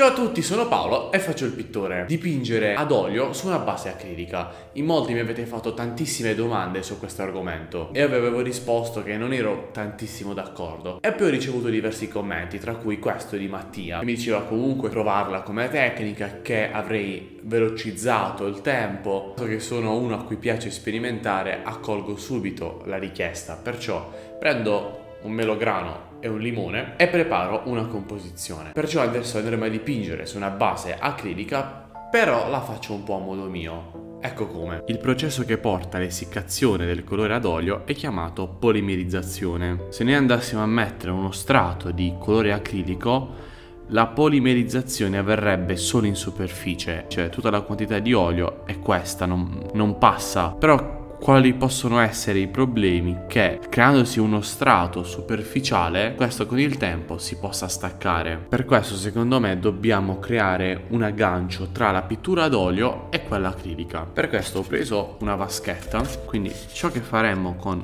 Ciao a tutti, sono Paolo e faccio il pittore. Dipingere ad olio su una base acrilica. In molti mi avete fatto tantissime domande su questo argomento e avevo risposto che non ero tantissimo d'accordo. E poi ho ricevuto diversi commenti, tra cui questo di Mattia, che mi diceva comunque provarla come tecnica, che avrei velocizzato il tempo. So che sono uno a cui piace sperimentare, accolgo subito la richiesta, perciò prendo un melograno e un limone e preparo una composizione. Perciò adesso andremo a dipingere su una base acrilica, però la faccio un po' a modo mio. Ecco come. Il processo che porta all'essiccazione del colore ad olio è chiamato polimerizzazione. Se noi andassimo a mettere uno strato di colore acrilico, la polimerizzazione avverrebbe solo in superficie, cioè tutta la quantità di olio è questa, non, non passa. Però quali possono essere i problemi che creandosi uno strato superficiale questo con il tempo si possa staccare. Per questo secondo me dobbiamo creare un aggancio tra la pittura ad olio e quella acrilica. Per questo ho preso una vaschetta, quindi ciò che faremmo con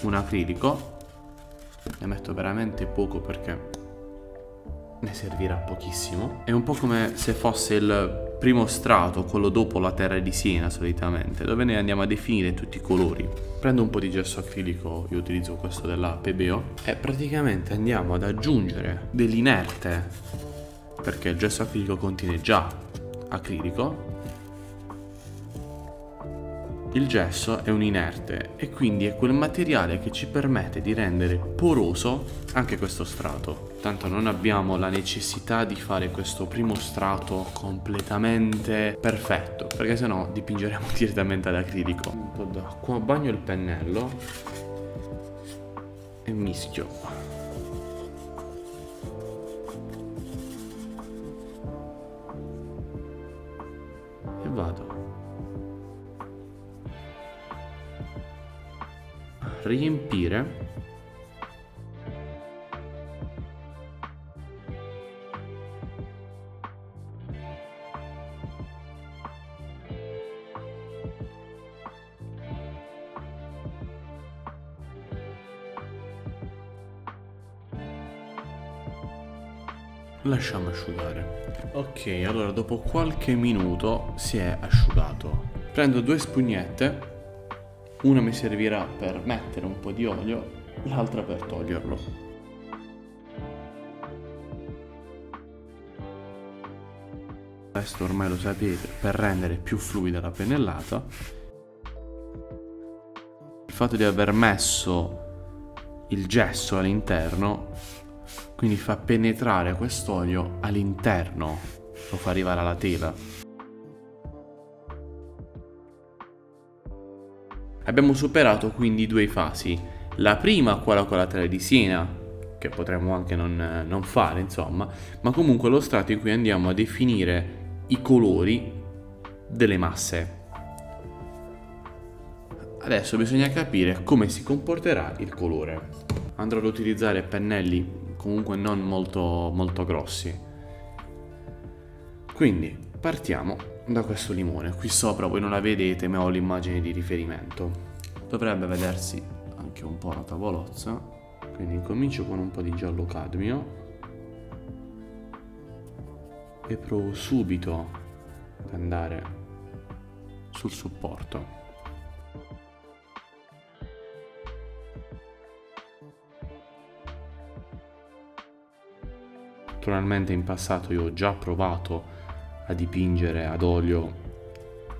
un acrilico, ne metto veramente poco perché ne servirà pochissimo. È un po' come se fosse il primo strato, quello dopo la terra di Siena solitamente, dove ne andiamo a definire tutti i colori. Prendo un po' di gesso acrilico, io utilizzo questo della PBO, e praticamente andiamo ad aggiungere dell'inerte, perché il gesso acrilico contiene già acrilico, il gesso è un inerte e quindi è quel materiale che ci permette di rendere poroso anche questo strato. Tanto non abbiamo la necessità di fare questo primo strato completamente perfetto, perché sennò dipingeremo direttamente ad acrilico. Un po' d'acqua, bagno il pennello e mischio. E vado riempire lasciamo asciugare ok allora dopo qualche minuto si è asciugato prendo due spugnette una mi servirà per mettere un po' di olio, l'altra per toglierlo. Questo ormai lo sapete, per rendere più fluida la pennellata. Il fatto di aver messo il gesso all'interno, quindi fa penetrare quest'olio all'interno, lo fa arrivare alla tela. Abbiamo superato quindi due fasi. La prima, quella con la tela di Siena, che potremmo anche non, non fare, insomma, ma comunque lo strato in cui andiamo a definire i colori delle masse. Adesso bisogna capire come si comporterà il colore. Andrò ad utilizzare pennelli comunque non molto, molto grossi. Quindi partiamo da questo limone. Qui sopra voi non la vedete ma ho l'immagine di riferimento. Dovrebbe vedersi anche un po' la tavolozza. Quindi incomincio con un po' di giallo cadmio. E provo subito ad andare sul supporto. Naturalmente in passato io ho già provato a dipingere ad olio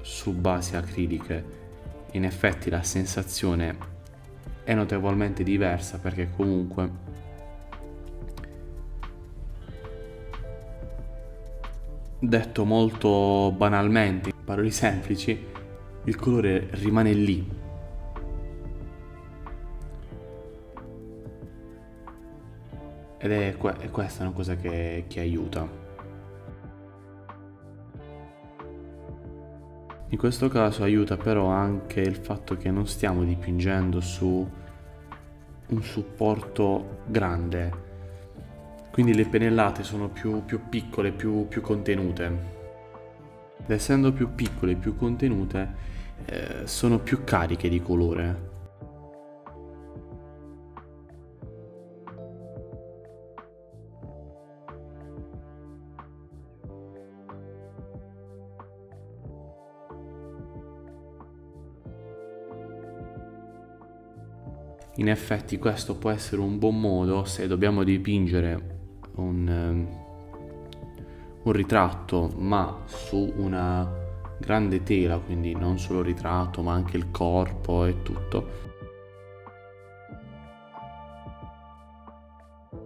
su basi acriliche, in effetti la sensazione è notevolmente diversa perché comunque detto molto banalmente, parole semplici, il colore rimane lì. Ed è, è questa una cosa che, che aiuta. In questo caso aiuta però anche il fatto che non stiamo dipingendo su un supporto grande, quindi le pennellate sono più, più piccole, più, più contenute. Ed essendo più piccole e più contenute, eh, sono più cariche di colore. In effetti questo può essere un buon modo se dobbiamo dipingere un, ehm, un ritratto ma su una grande tela, quindi non solo il ritratto ma anche il corpo e tutto.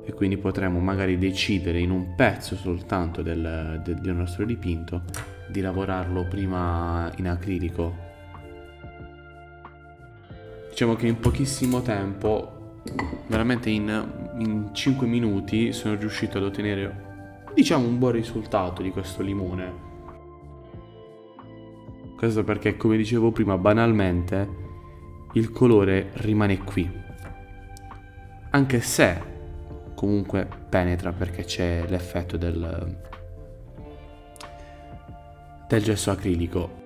E quindi potremmo magari decidere in un pezzo soltanto del, del, del nostro dipinto di lavorarlo prima in acrilico diciamo che in pochissimo tempo, veramente in, in 5 minuti, sono riuscito ad ottenere, diciamo, un buon risultato di questo limone. Questo perché, come dicevo prima, banalmente, il colore rimane qui. Anche se comunque penetra perché c'è l'effetto del, del gesso acrilico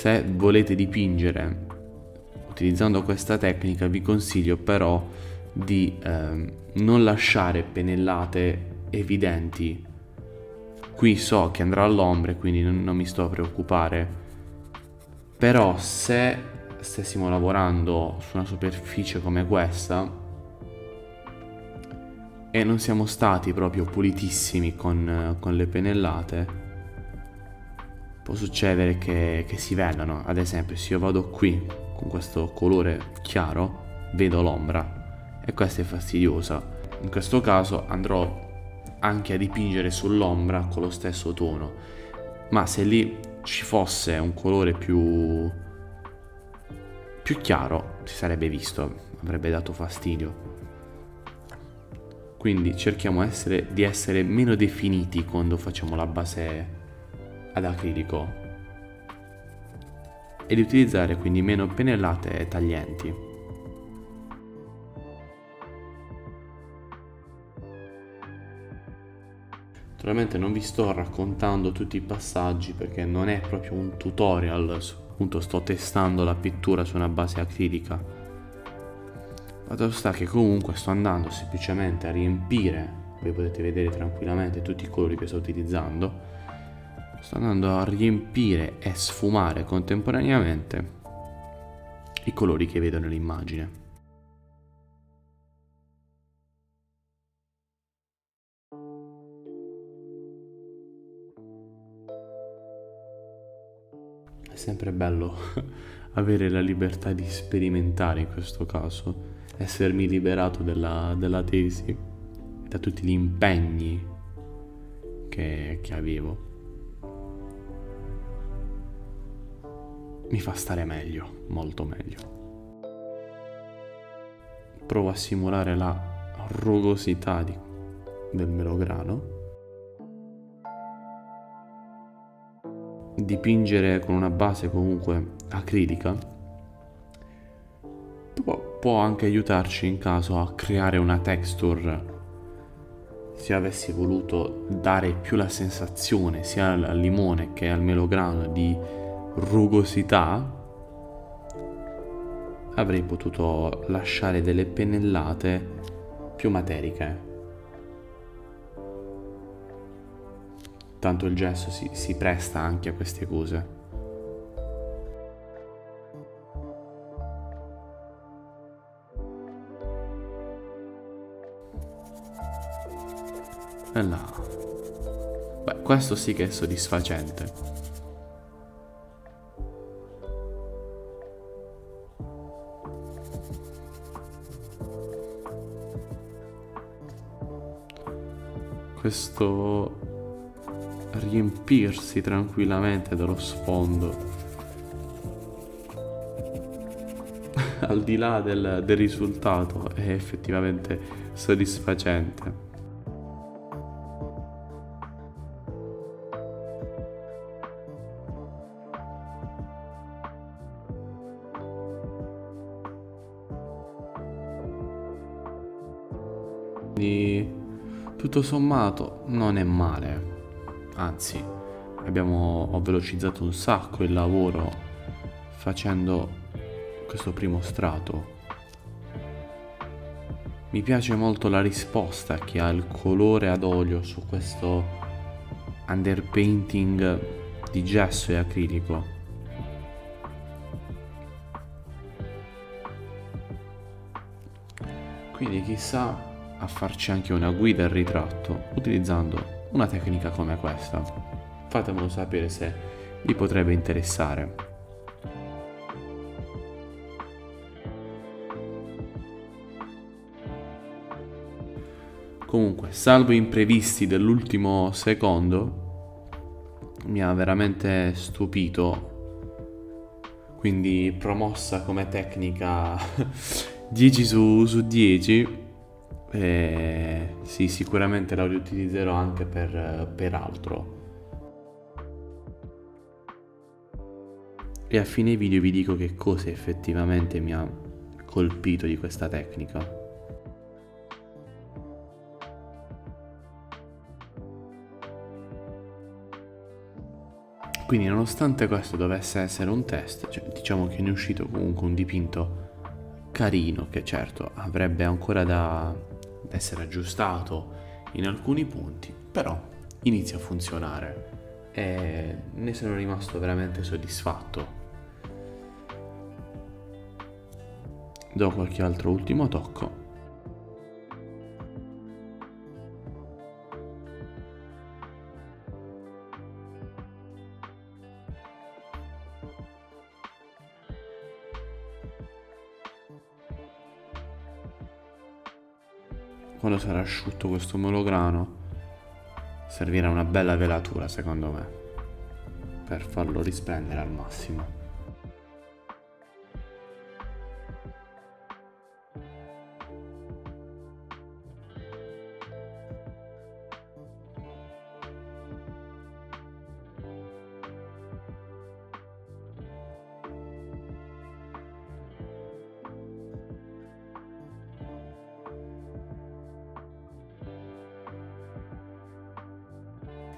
Se volete dipingere utilizzando questa tecnica vi consiglio però di eh, non lasciare pennellate evidenti. Qui so che andrà all'ombra quindi non, non mi sto a preoccupare. Però se stessimo lavorando su una superficie come questa e non siamo stati proprio pulitissimi con, con le pennellate, può succedere che, che si vedano. Ad esempio, se io vado qui con questo colore chiaro, vedo l'ombra e questa è fastidiosa. In questo caso andrò anche a dipingere sull'ombra con lo stesso tono. Ma se lì ci fosse un colore più più chiaro si sarebbe visto, avrebbe dato fastidio. Quindi cerchiamo essere, di essere meno definiti quando facciamo la base ad acrilico e di utilizzare quindi meno pennellate e taglienti. Naturalmente non vi sto raccontando tutti i passaggi perché non è proprio un tutorial, appunto sto testando la pittura su una base acrilica. Fatto sta che comunque sto andando semplicemente a riempire, voi potete vedere tranquillamente tutti i colori che sto utilizzando, sto andando a riempire e sfumare contemporaneamente i colori che vedo nell'immagine. È sempre bello avere la libertà di sperimentare in questo caso, essermi liberato della, della tesi, da tutti gli impegni che, che avevo. Mi fa stare meglio, molto meglio. Provo a simulare la rugosità di, del melograno. Dipingere con una base comunque acrilica può, può anche aiutarci in caso a creare una texture se avessi voluto dare più la sensazione sia al limone che al melograno di rugosità avrei potuto lasciare delle pennellate più materiche. Tanto il gesso si, si presta anche a queste cose. Là. Beh, questo sì che è soddisfacente. Questo riempirsi tranquillamente dello sfondo. Al di là del, del risultato è effettivamente soddisfacente tutto sommato non è male, anzi abbiamo, ho velocizzato un sacco il lavoro facendo questo primo strato. Mi piace molto la risposta che ha il colore ad olio su questo underpainting di gesso e acrilico. Quindi chissà a farci anche una guida al ritratto utilizzando una tecnica come questa. Fatemelo sapere se vi potrebbe interessare. Comunque, salvo imprevisti dell'ultimo secondo, mi ha veramente stupito. Quindi promossa come tecnica 10 su, su 10. E sì, sicuramente la riutilizzerò anche per, per altro. E a fine video vi dico che cosa effettivamente mi ha colpito di questa tecnica. Quindi nonostante questo dovesse essere un test, cioè, diciamo che ne è uscito comunque un dipinto carino che certo avrebbe ancora da, da essere aggiustato in alcuni punti, però inizia a funzionare e ne sono rimasto veramente soddisfatto. Do qualche altro ultimo tocco quando sarà asciutto questo molograno servirà una bella velatura secondo me per farlo risplendere al massimo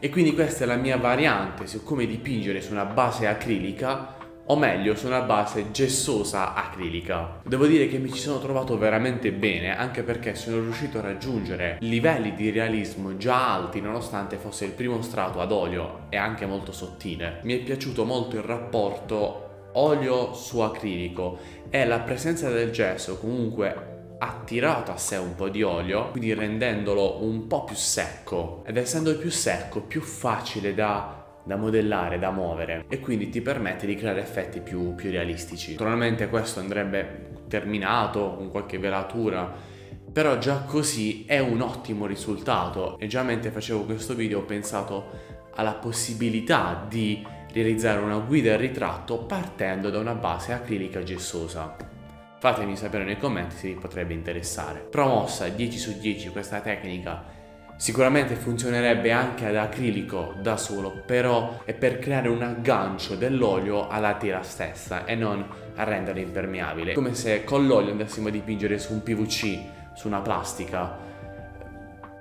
E quindi questa è la mia variante su come dipingere su una base acrilica o meglio su una base gessosa acrilica. Devo dire che mi ci sono trovato veramente bene anche perché sono riuscito a raggiungere livelli di realismo già alti nonostante fosse il primo strato ad olio e anche molto sottile. Mi è piaciuto molto il rapporto olio su acrilico e la presenza del gesso comunque ha tirato a sé un po' di olio, quindi rendendolo un po' più secco. Ed essendo più secco, più facile da, da modellare, da muovere e quindi ti permette di creare effetti più, più realistici. Naturalmente questo andrebbe terminato con qualche velatura, però già così è un ottimo risultato e già mentre facevo questo video ho pensato alla possibilità di realizzare una guida al ritratto partendo da una base acrilica gessosa. Fatemi sapere nei commenti se vi potrebbe interessare. Promossa 10 su 10 questa tecnica sicuramente funzionerebbe anche ad acrilico da solo, però è per creare un aggancio dell'olio alla tela stessa e non a renderla impermeabile. Come se con l'olio andassimo a dipingere su un PVC, su una plastica.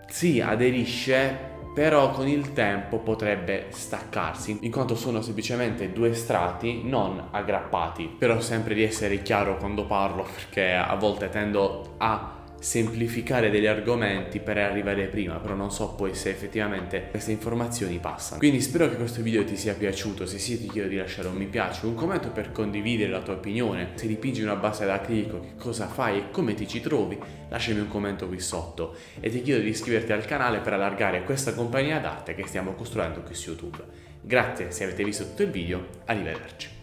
Sì, aderisce, però con il tempo potrebbe staccarsi. In quanto sono semplicemente due strati non aggrappati. Però sempre di essere chiaro quando parlo perché a volte tendo a semplificare degli argomenti per arrivare prima, però non so poi se effettivamente queste informazioni passano. Quindi spero che questo video ti sia piaciuto, se sì ti chiedo di lasciare un mi piace, un commento per condividere la tua opinione, se dipingi una base ad acrilico che cosa fai e come ti ci trovi, lasciami un commento qui sotto e ti chiedo di iscriverti al canale per allargare questa compagnia d'arte che stiamo costruendo qui su YouTube. Grazie se avete visto tutto il video, arrivederci.